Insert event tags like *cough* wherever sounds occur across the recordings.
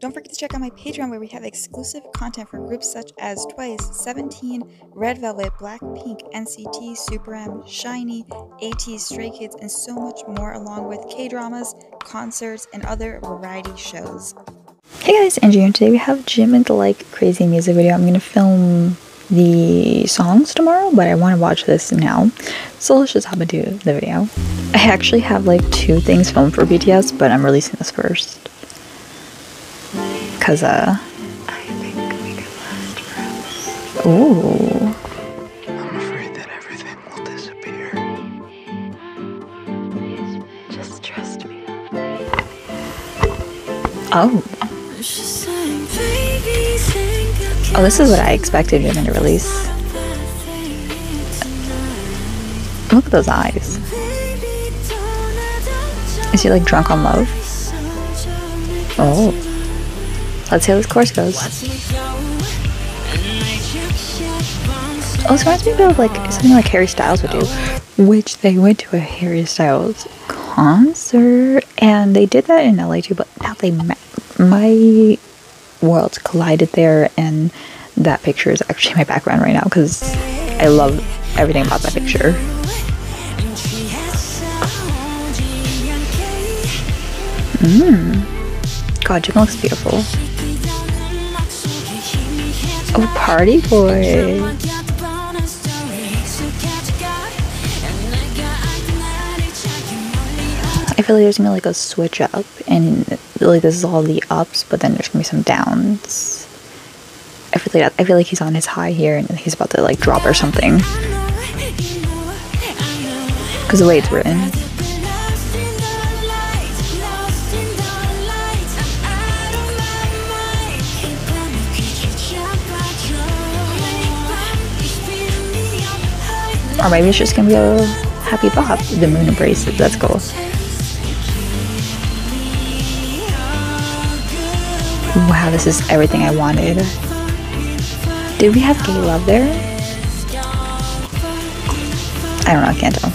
Don't forget to check out my Patreon where we have exclusive content for groups such as Twice, 17, Red Velvet, Blackpink, NCT, Super M, SHINee, AT, Stray Kids, and so much more, along with K dramas, concerts, and other variety shows. Hey guys, Angie and today we have Jim and the Like Crazy music video. I'm gonna film the songs tomorrow, but I want to watch this now. So let's just hop into the video. I actually have like two things filmed for BTS, but I'm releasing this first. Cause uh I think we could last forever. Ooh. I'm afraid that everything will disappear. Just trust me. Oh. Oh, this is what I expected you're gonna release. Look at those eyes. Is he like drunk on love? Oh. Let's see how this course goes. Oh, this reminds me of like something like Harry Styles would do, which they went to a Harry Styles concert, and they did that in LA too. But now they met. My worlds collided there, and that picture is actually my background right now because I love everything about that picture. Mmm. God, Jim looks beautiful. Oh, party boy. I feel like there's gonna be like a switch up, and like this is all the ups, but then there's gonna be some downs. I feel like I feel like he's on his high here, and he's about to like drop or something. Because the way it's written. Or maybe it's just gonna be a happy bop. The moon embraces. That's cool. Wow, this is everything I wanted. Did we have gay love there? I don't know, I can't tell.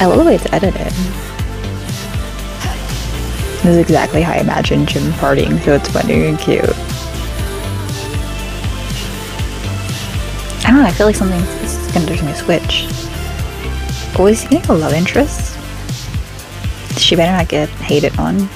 I love the way it's edited. This is exactly how I imagine Jim partying, so it's funny and cute. I don't know, I feel like something is gonna, there's gonna be a switch. Oh, is he getting a love interest? She better not get hated on.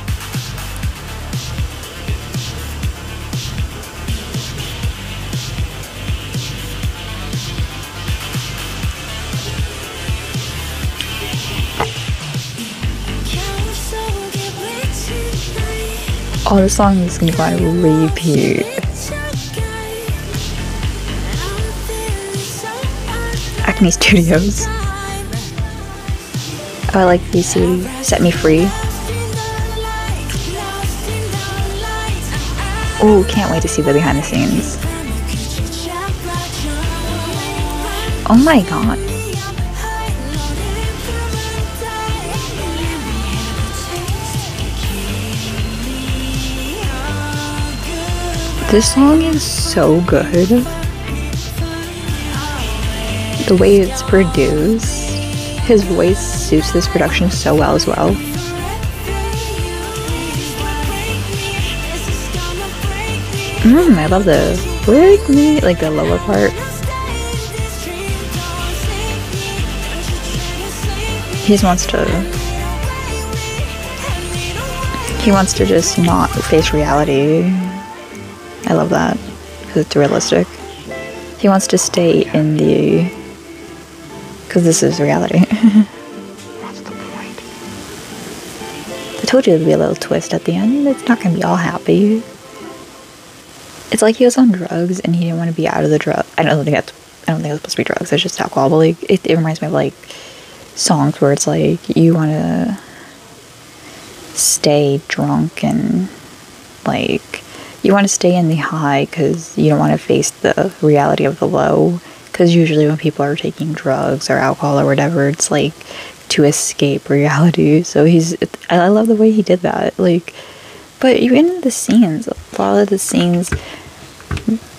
Oh, this song is on repeat. Acme Studios. Oh, I like BC. Set Me Free. Oh, can't wait to see the behind the scenes. Oh my god. This song is so good. The way it's produced, his voice suits this production so well as well. Mmm, I love the break me, like the lower part. He just wants to. He wants to just not face reality. I love that because it's realistic. He wants to stay in the. Because this is reality. *laughs* What's the point? I told you there'd be a little twist at the end. It's not gonna be all happy. It's like he was on drugs and he didn't want to be out of the drug. I don't think that's. I don't think it's supposed to be drugs. It's just alcohol. But like, it, it reminds me of like songs where it's like you want to stay drunk and like you want to stay in the high because you don't want to face the reality of the low. Because usually when people are taking drugs or alcohol or whatever, it's like to escape reality. *laughs* So he's, I love the way he did that. Like, but even the scenes, a lot of the scenes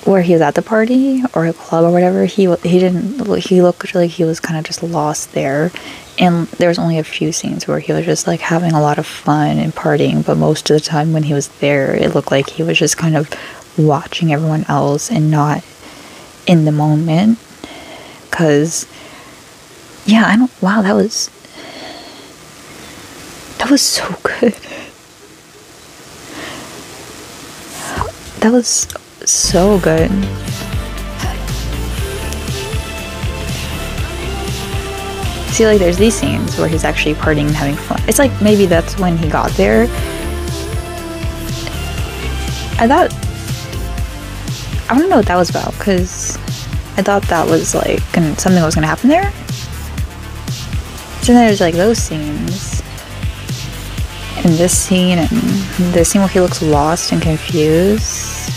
where he was at the party or a club or whatever, he he didn't he looked like he was kind of just lost there. And there was only a few scenes where he was just like having a lot of fun and partying, but most of the time when he was there, it looked like he was just kind of watching everyone else and not in the moment. Cause yeah, I don't. Wow, that was that was so *laughs* good. That was so good. See, like, there's these scenes where he's actually partying and having fun. It's like maybe that's when he got there. I thought. I don't know what that was about, because I thought that was like gonna, something was gonna happen there. So then there's like those scenes. And this scene, and the scene where he looks lost and confused.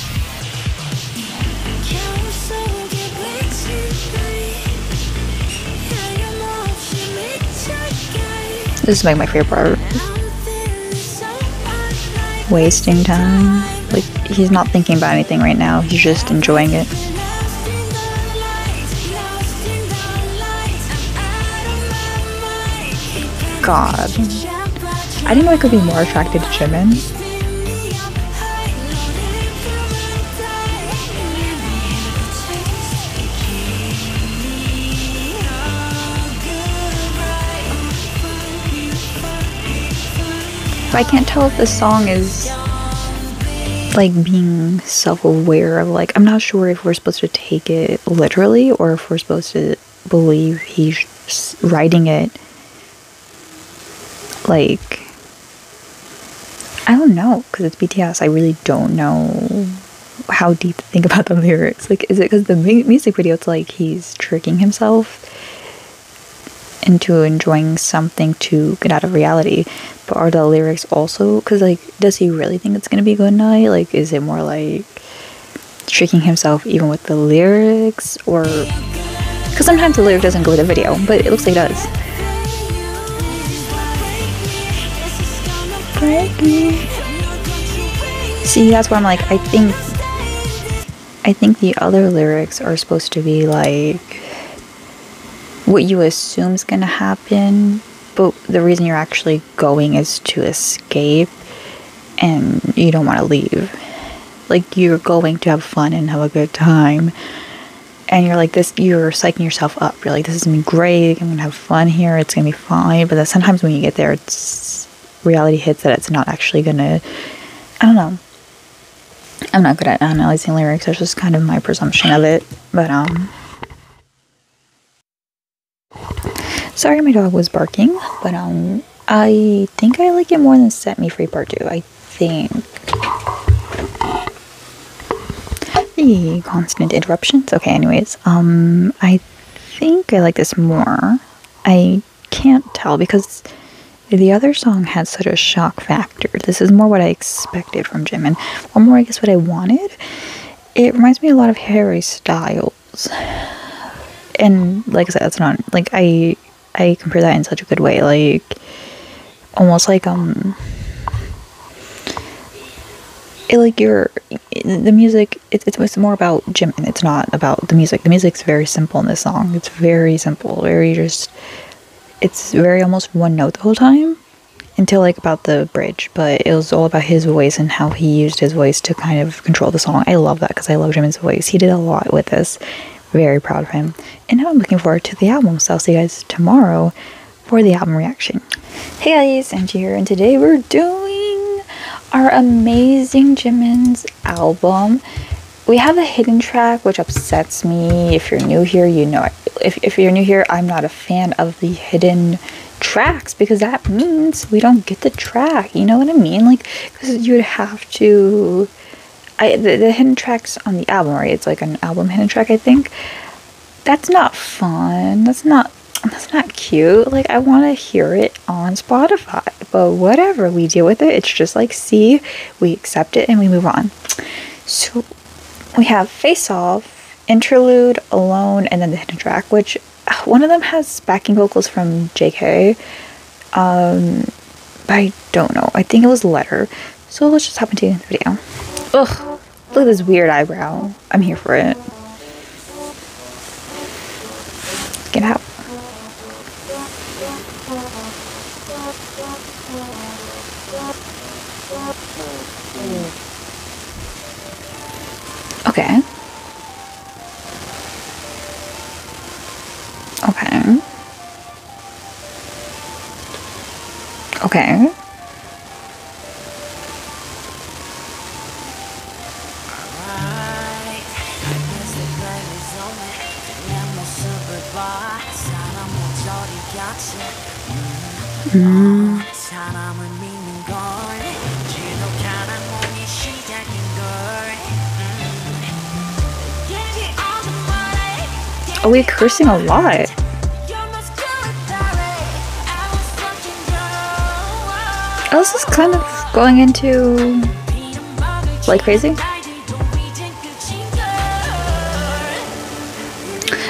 This is like my favorite part. Wasting time. Like he's not thinking about anything right now. He's just enjoying it. God. I didn't know I could be more attracted to Jimin. I can't tell if this song is like being self-aware of like I'm not sure if we're supposed to take it literally or if we're supposed to believe he's writing it like I don't know because it's BTS. I really don't know how deep to think *laughs* about the lyrics. Like, is it because the mu- music video? It's like he's tricking himself into enjoying something to get out of reality. But are the lyrics also? Because like, does he really think it's gonna be good night? Like, is it more like tricking himself even with the lyrics, or because sometimes the lyric doesn't go with the video, but it looks like it does. See, that's why I'm like, I think, I think the other lyrics are supposed to be like what you assume is gonna happen, but the reason you're actually going is to escape, and you don't want to leave. Like you're going to have fun and have a good time, and you're like this. You're psyching yourself up. You're like, this is gonna be great. I'm gonna have fun here. It's gonna be fine. But then sometimes when you get there, it's reality hits that it's not actually gonna. I don't know. I'm not good at analyzing lyrics. That's just kind of my presumption of it. But um. Sorry, my dog was barking, but um, I think I like it more than Set Me Free Part Two. I think. The constant interruptions. Okay, anyways, um, I think I like this more. I can't tell because the other song had such a shock factor. This is more what I expected from Jimin, or more, I guess, what I wanted. It reminds me a lot of Harry Styles, and like I said, that's not like I I compare that in such a good way, like almost like um it, like you're the music it, it's it's more about Jimin it's not about the music. The music's very simple in this song. It's very simple very just it's very almost one note the whole time until like about the bridge. But it was all about his voice and how he used his voice to kind of control the song. I love that because i love jimin's voice. He did a lot with this very proud of him. And now i'm looking forward to the album. So i'll see you guys tomorrow for the album reaction. Hey guys. Angie here. And today we're doing our amazing jimin's album. We have a hidden track which upsets me. If you're new here you know if, if you're new here i'm not a fan of the hidden tracks because that means we don't get the track. You know what i mean? Like because you would have to i the, the hidden tracks on the album right it's like an album hidden track i think that's not fun that's not that's not cute like i want to hear it on spotify but whatever we deal with it it's just like see we accept it and we move on so we have Face Off, Interlude, Alone, and then the hidden track, which *sighs* one of them has backing vocals from JK. Um, but I don't know. I think it was Letter. So let's just hop into the video. Ugh, Look at this weird eyebrow. I'm here for it. We cursing a lot? Oh, is kind of going into like crazy.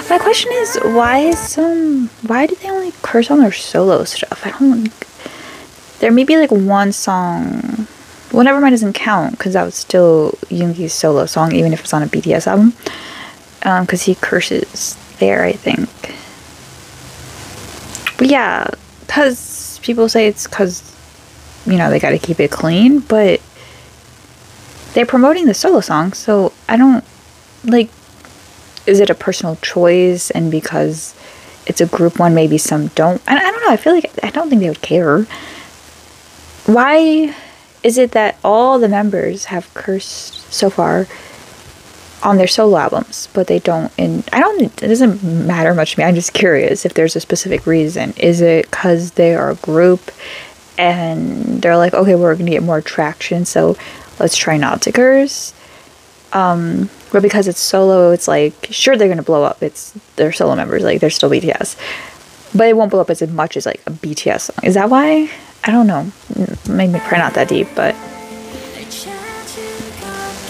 My question is, why is some? Why do they only curse on their solo stuff? I don't. There may be like one song. Well, Nevermind doesn't count because that was still Yoongi's solo song, even if it's on a BTS album. Um, because he curses there, I think. But yeah, because people say it's because you know they got to keep it clean, but they're promoting the solo song, so I don't like. Is it a personal choice, and because it's a group one, maybe some don't? I, I don't know. I feel like I don't think they would care. Why is it that all the members have cursed so far on their solo albums, but they don't in I don't it doesn't matter much to me. I'm just curious if there's a specific reason. Is it cuz they are a group and they're like, "Okay, we're to get more traction, so let's try not to curse." Um but because it's solo, it's like sure they're to blow up. It's they're solo members, like they're still BTS. But it won't blow up as much as like a BTS song. Is that why? I don't know. Made me probably not that deep, but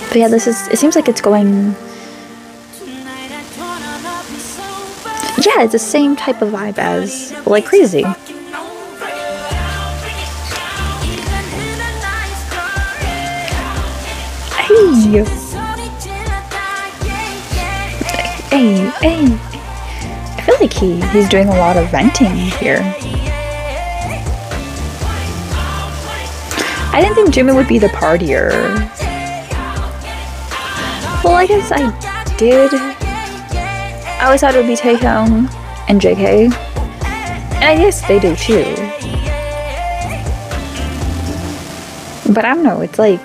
but yeah, this is. It seems like it's going. Yeah, it's the same type of vibe as like crazy. Hey, hey, hey. I feel like he he's doing a lot of venting here. I didn't think Jimin would be the partier. Well, I guess I did. I always thought it would be Taehyung and JK. And I guess they do too. But I don't know, it's like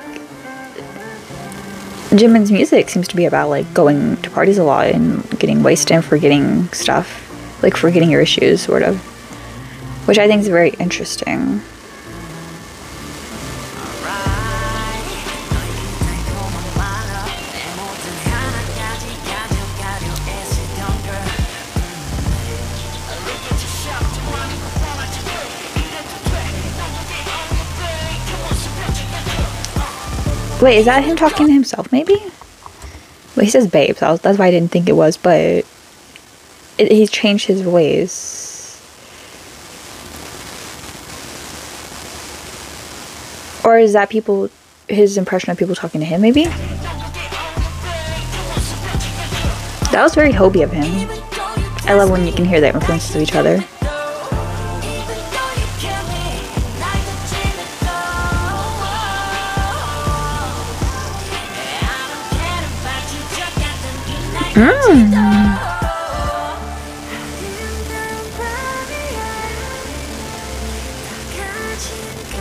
Jimin's music seems to be about like going to parties a lot and getting wasted and forgetting stuff. Like forgetting your issues, sort of. Which I think is very interesting. Wait, is that him talking to himself, maybe? Well, he says babe, so that's why I didn't think it was, but it, he's changed his ways. Or is that people, his impression of people talking to him, maybe? That was very Hobie of him. I love when you can hear the influences of each other.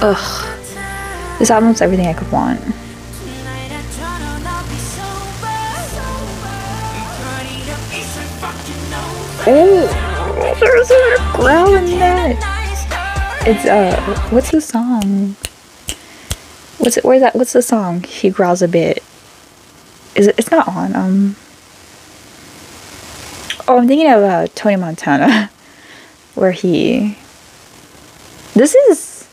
Ugh. This album's everything I could want. Oh, there's a growl in that. It's uh, what's the song? What's it? Where's that? What's the song? He growls a bit. Is it? It's not on. Um. Oh, I'm thinking of uh, Tony Montana, *laughs* where he. This is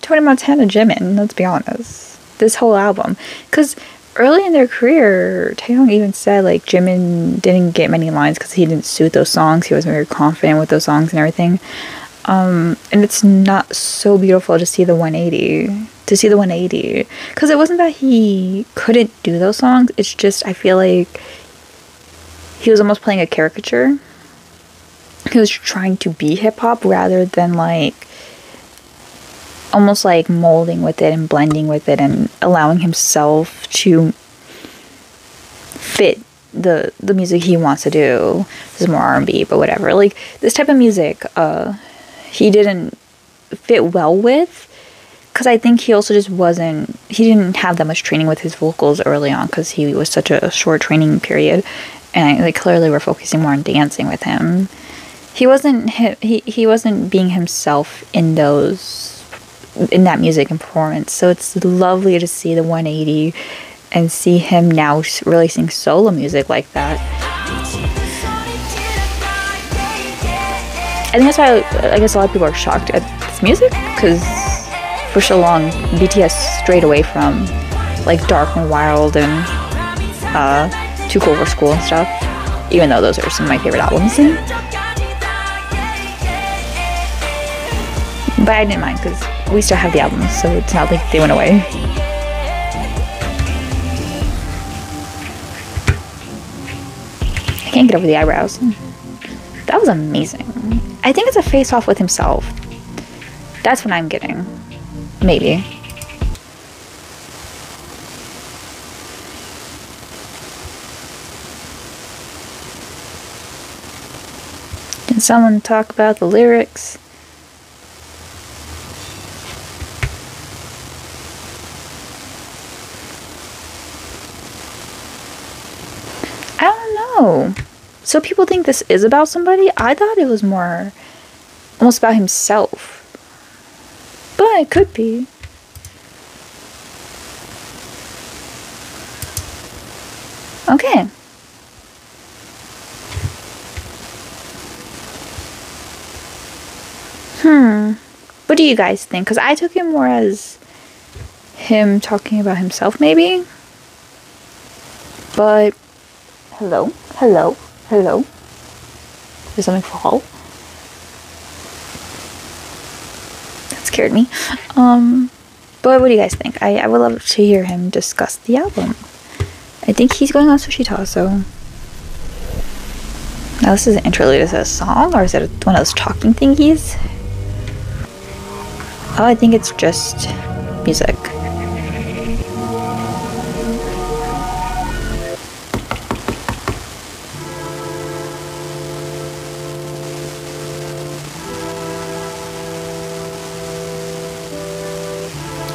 Tony Montana Jimin. Let's be honest. This whole album, because early in their career, Taehyung even said like Jimin didn't get many lines because he didn't suit those songs. He wasn't very confident with those songs and everything. Um, and it's not so beautiful to see the 180 to see the 180 because it wasn't that he couldn't do those songs it's just i feel like he was almost playing a caricature. He was trying to be hip-hop rather than like almost like molding with it and blending with it and allowing himself to fit the the music he wants to do. This is more r&b but whatever. Like this type of music uh he didn't fit well with because I think he also just wasn't he didn't have that much training with his vocals early on because he was such a short training period and they clearly were focusing more on dancing with him. He wasn't he, he wasn't being himself in those in that music and performance. So it's lovely to see the 180 and see him now releasing solo music like that. I think that's why I guess a lot of people are shocked at this music because for so long BTS strayed away from like Dark and Wild and uh, Too Cool for School and stuff. Even though those are some of my favorite albums. But I didn't mind because we still have the albums, so it's not like they went away. I can't get over the eyebrows. That was amazing. I think it's a face off with himself. That's what I'm getting. Maybe. Someone talk about the lyrics? I don't know. So people think this is about somebody? I thought it was more almost about himself. But it could be. Okay. Hmm. What do you guys think? Because I took it more as him talking about himself, maybe. But. Hello? Hello? Hello? Did something for fall? That scared me. Um, but what do you guys think? I, I would love to hear him discuss the album. I think he's going on Sushi so. Now, this is an interlude. Is it a song or is it one of those talking thingies? Oh, I think it's just music.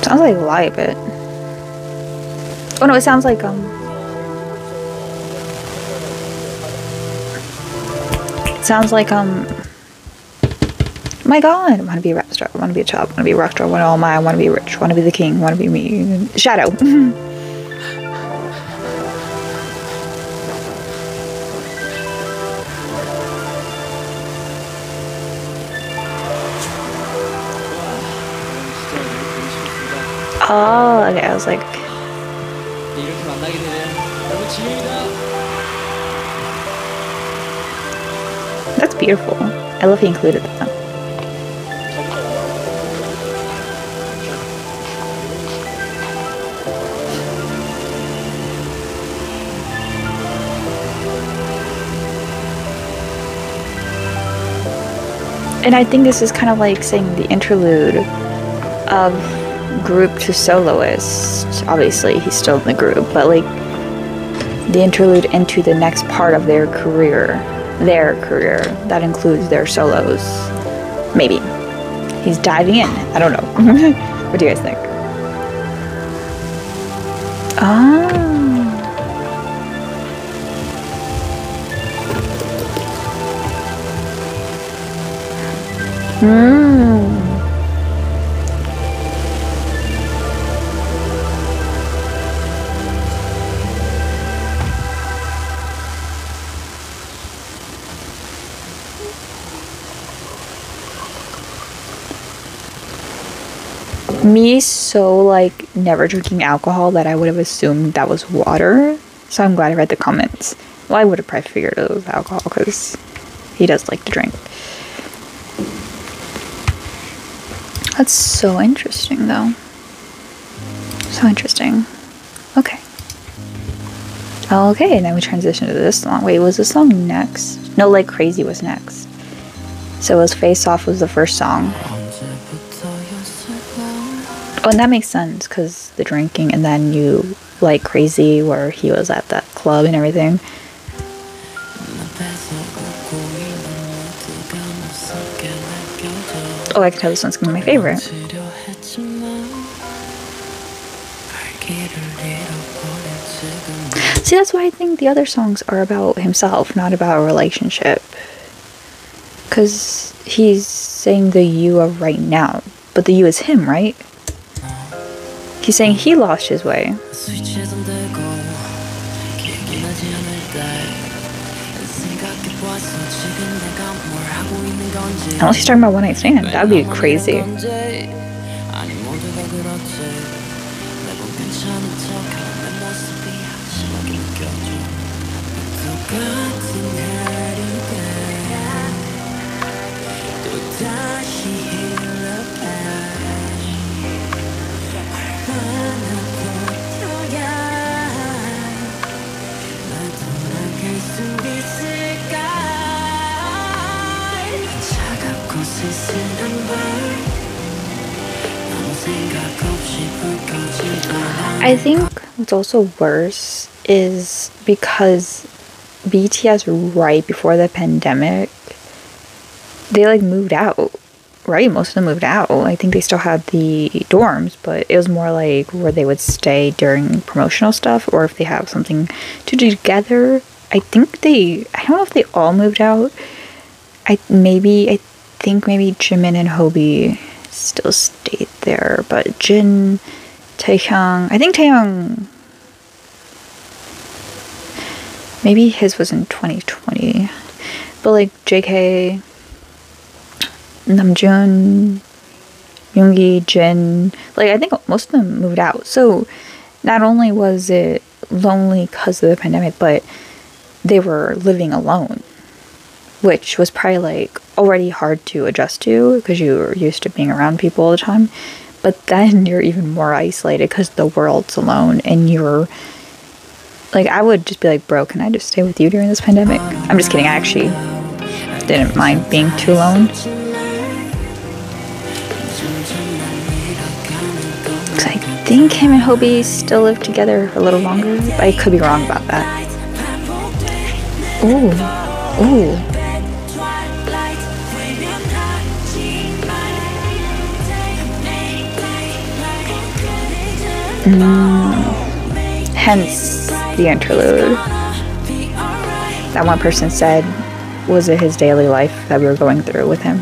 Sounds like lie a bit. Oh no, it sounds like um. It sounds like um my God, I want to be a rap star, I want to be a child, I want to be a rock star, I want to all my, I want to be rich, I want to be the king, I want to be me. Shadow. Oh, okay. I was like. That's beautiful. I love he included that. And I think this is kind of like saying the interlude of group to soloist. Obviously, he's still in the group, but like the interlude into the next part of their career. Their career. That includes their solos. Maybe. He's diving in. I don't know. *laughs* what do you guys think? Ah. Me so like never drinking alcohol that I would have assumed that was water. So I'm glad I read the comments. Well, I would have probably figured it was alcohol because he does like to drink. That's so interesting though. So interesting. Okay. Okay, and then we transition to this song. Wait, was this song next? No, Like Crazy was next. So it was Face Off was the first song. Oh, and that makes sense because the drinking, and then you like Crazy, where he was at that club and everything. Oh, I can tell this one's gonna be my favorite. See, that's why I think the other songs are about himself, not about a relationship. Because he's saying the you of right now, but the you is him, right? He's saying he lost his way. Unless he's talking about one night stand, that would be crazy. I think what's also worse is because BTS right before the pandemic, they like moved out, right? Most of them moved out. I think they still had the dorms, but it was more like where they would stay during promotional stuff or if they have something to do together. I think they, I don't know if they all moved out. I maybe, I think maybe Jimin and Hobie still stayed there, but Jin, Taehyung, I think Taehyung maybe his was in 2020 but like jk namjoon yoongi jin like i think most of them moved out. So not only was it lonely because of the pandemic but they were living alone which was probably like already hard to adjust to because you're used to being around people all the time but then you're even more isolated because the world's alone and you're like I would just be like, bro, can I just stay with you during this pandemic? I'm just kidding. I actually didn't mind being too alone. I think him and Hobie still live together a little longer, I could be wrong about that. Ooh, ooh. Hence the interlude. That one person said, was it his daily life that we were going through with him?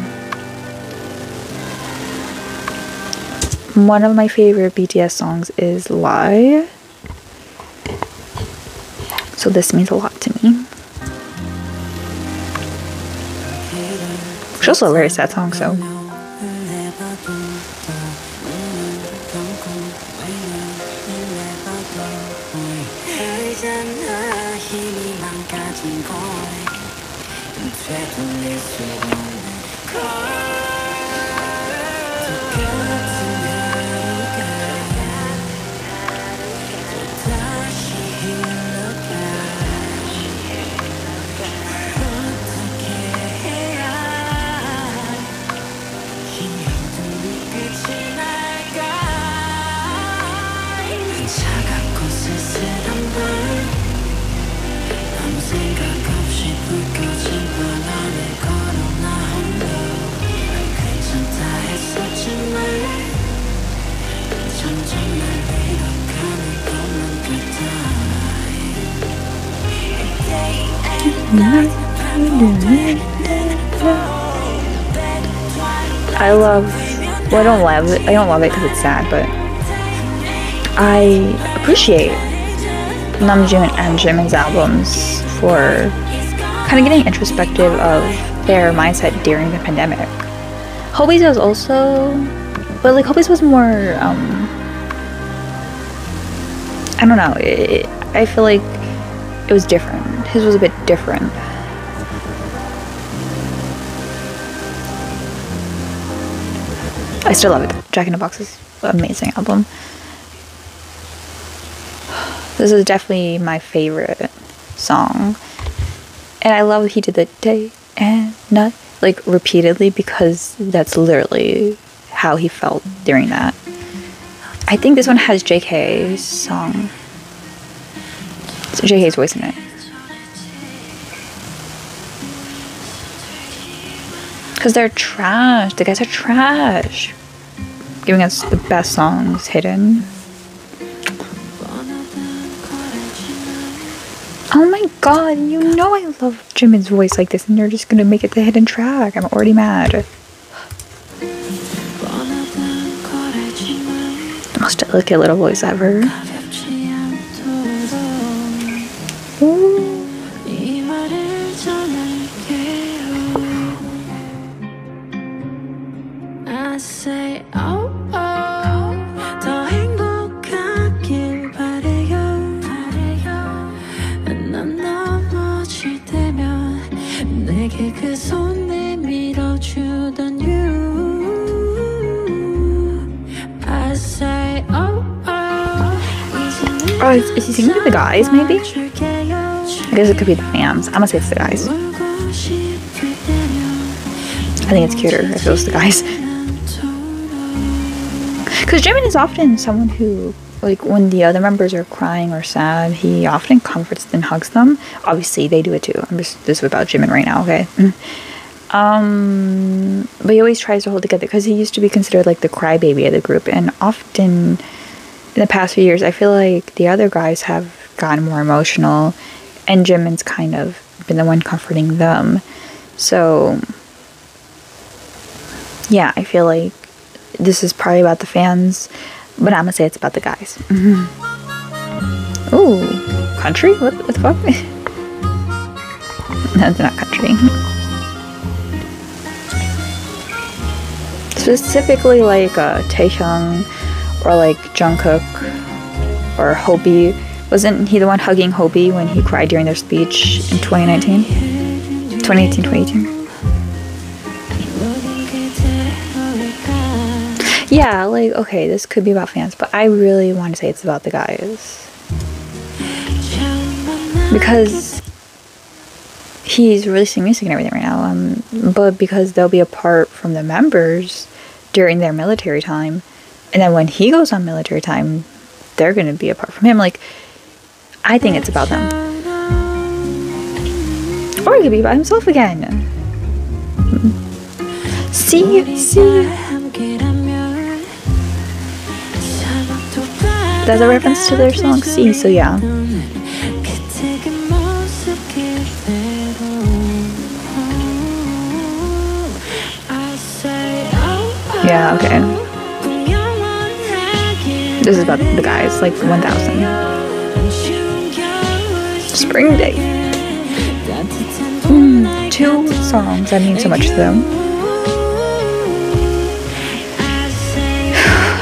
One of my favorite BTS songs is Lie. So this means a lot to me. It's also a very sad song, so. Well, I don't love it. I don't love it because it's sad, but I appreciate Namjoon and Jimin's albums for kind of getting introspective of their mindset during the pandemic. Hobie's was also, but like Hobie's was more. um I don't know. It, I feel like it was different. His was a bit different. I still love it. Jack in the Box is amazing album. This is definitely my favorite song. And I love he did the day and night like repeatedly because that's literally how he felt during that. I think this one has JK's song. JK's voice in it. Because they're trash. The guys are trash. Giving us the best songs hidden. Oh my god, you know I love Jimin's voice like this, and they're just gonna make it the hidden track. I'm already mad. The most delicate little voice ever. Guys, maybe? I guess it could be the fans. I'm gonna say it's the guys. I think it's cuter if it was the guys. *laughs* Because Jimin is often someone who, like, when the other members are crying or sad, he often comforts and hugs them. Obviously, they do it too. I'm just this is about Jimin right now, okay? um, but he always tries to hold together because he used to be considered like the crybaby of the group, and often in the past few years, I feel like the other guys have gotten more emotional, and Jimin's kind of been the one comforting them. So, yeah, I feel like this is probably about the fans, but I'm gonna say it's about the guys. mmm Ooh, country? What, what the fuck? *laughs* no, it's not country. Specifically, like uh, Taehyung or like Jungkook or Hobi. Wasn't he the one hugging Hobi when he cried during their speech in 2019? 2018, 2018. Yeah, like, okay, this could be about fans, but I really want to say it's about the guys. Because he's releasing music and everything right now, um, but because they'll be apart from the members during their military time, and then when he goes on military time, they're going to be apart from him. Like, I think it's about them. Or he could be by himself again. See, see. That's a reference to their song See, so yeah. Yeah, okay. This is about the guys, like 1000. Spring Day. Mm, two songs that mean so much to them. *sighs*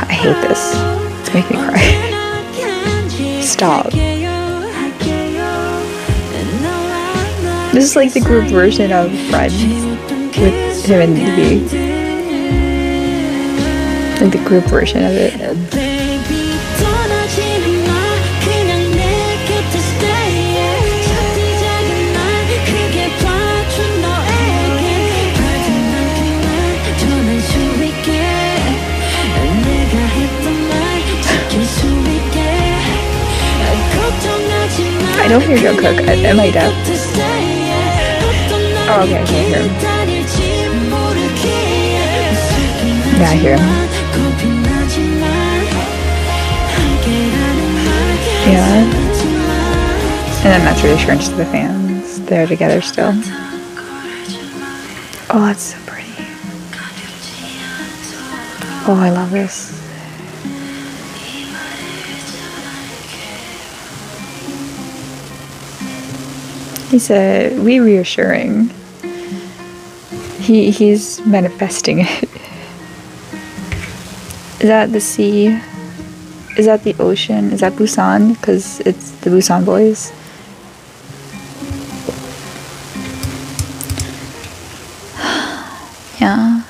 I hate this. It's making me cry. Stop. This is like the group version of Friends with him and DB. Like the group version of it. I know you're Jungkook. I, am I deaf? Oh, okay, I can't hear him. Yeah, I hear him. Yeah. And then that's reassurance to the fans. They're together still. Oh, that's so pretty. Oh, I love this. He said, wee reassuring." He he's manifesting it. Is that the sea? Is that the ocean? Is that Busan? Because it's the Busan boys. *sighs* yeah.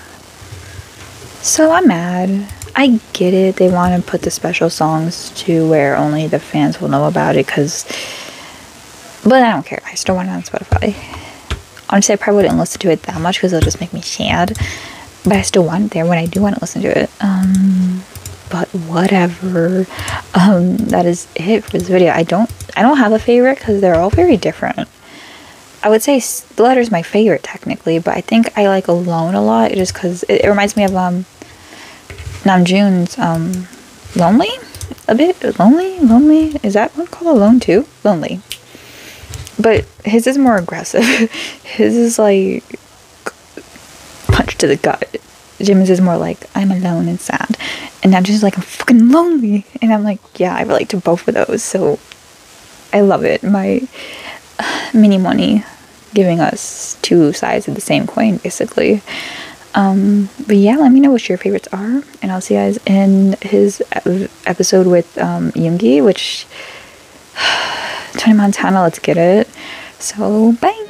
So I'm mad. I get it. They want to put the special songs to where only the fans will know about it because. But I don't care. I still want it on Spotify. Honestly, I probably wouldn't listen to it that much because it'll just make me sad. But I still want it there when I do want to listen to it. Um, but whatever. Um, that is it for this video. I don't. I don't have a favorite because they're all very different. I would say the letter is my favorite technically, but I think I like Alone a lot just because it, it reminds me of um Namjoon's um Lonely a bit lonely lonely is that one called Alone too Lonely, but his is more aggressive. *laughs* his is like punch to the gut. Jimin's is more like I'm alone and sad, and I'm just like I'm fucking lonely, and I'm like yeah I relate to both of those, so I love it. My *sighs* Minimoni giving us two sides of the same coin basically um but yeah let me know what your favorites are and i'll see you guys in his episode with um yoongi which *sighs* tony montana let's get it. So bye